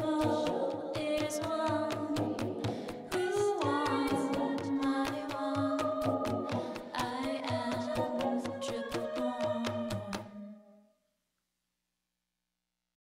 Oh.